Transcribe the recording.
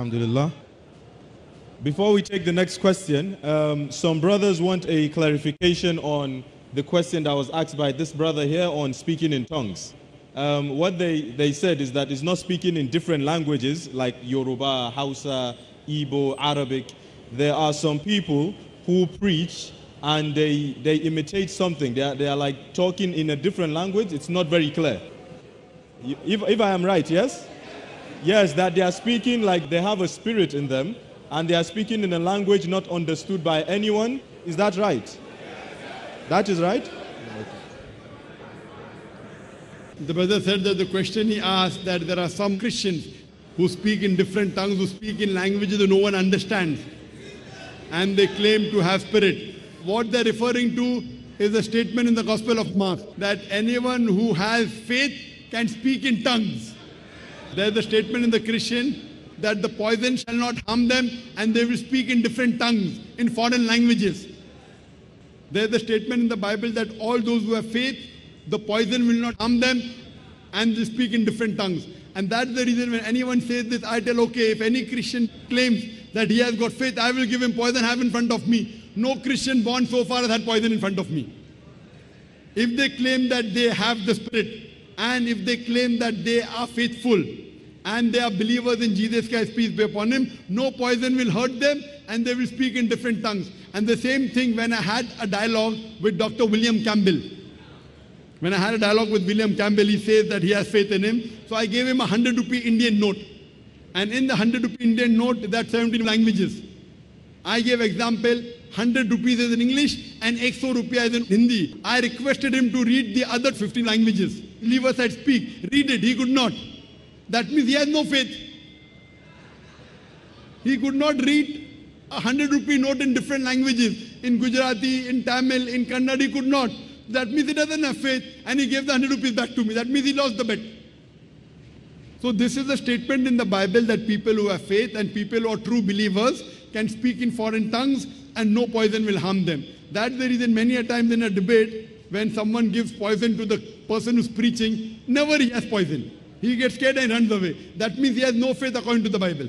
Alhamdulillah. Before we take the next question, um, some brothers want a clarification on the question that was asked by this brother here on speaking in tongues. Um, what they, they said is that it's not speaking in different languages like Yoruba, Hausa, Igbo, Arabic. There are some people who preach and they, they imitate something. They are, they are like talking in a different language. It's not very clear. If, if I am right, yes? Yes, that they are speaking like they have a spirit in them and they are speaking in a language not understood by anyone. Is that right? That is right? The brother said that the question he asked that there are some Christians who speak in different tongues, who speak in languages that no one understands, and they claim to have spirit. What they're referring to is a statement in the Gospel of Mark that anyone who has faith can speak in tongues. There's a statement in the Christian that the poison shall not harm them and they will speak in different tongues, in foreign languages. There's a statement in the Bible that all those who have faith, the poison will not harm them and they speak in different tongues. And that's the reason when anyone says this, I tell, okay, if any Christian claims that he has got faith, I will give him poison, have in front of me. No Christian born so far has had poison in front of me. If they claim that they have the Spirit, and if they claim that they are faithful, and they are believers in Jesus Christ, peace be upon him, no poison will hurt them, and they will speak in different tongues. And the same thing when I had a dialogue with Dr. William Campbell. When I had a dialogue with William Campbell, he says that he has faith in him. So I gave him a 100 rupee Indian note. And in the 100 rupee Indian note, there are 17 languages. I gave example, 100 rupees is in English and 100 rupees is in Hindi. I requested him to read the other 50 languages. Leave aside speak. Read it. He could not. That means he has no faith. He could not read a 100 rupee note in different languages. In Gujarati, in Tamil, in Kannada, he could not. That means he doesn't have faith and he gave the 100 rupees back to me. That means he lost the bet. So this is a statement in the Bible that people who have faith and people who are true believers can speak in foreign tongues and no poison will harm them. That's the reason many a times in a debate, when someone gives poison to the person who's preaching, never he has poison. He gets scared and runs away. That means he has no faith according to the Bible.